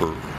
or